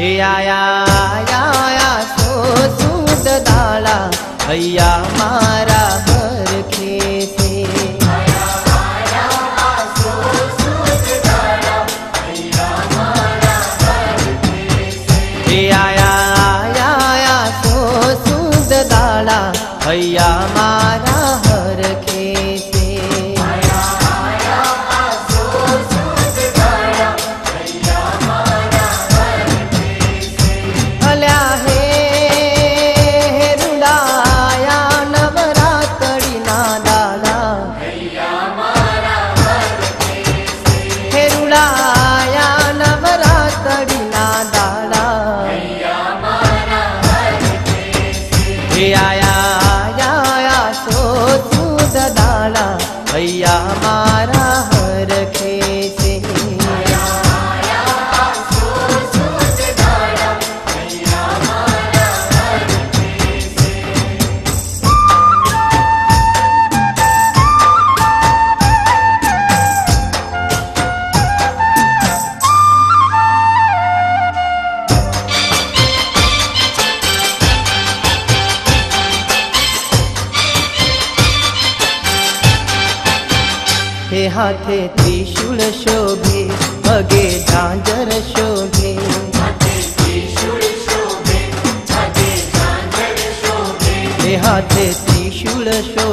या सो सु अया माया सो सूत दाळा अया या दाना मा হাতে ত্রিশূল শোভে शोभी ঝাঁঝর শোভে হাতে ত্রিশূল শোভে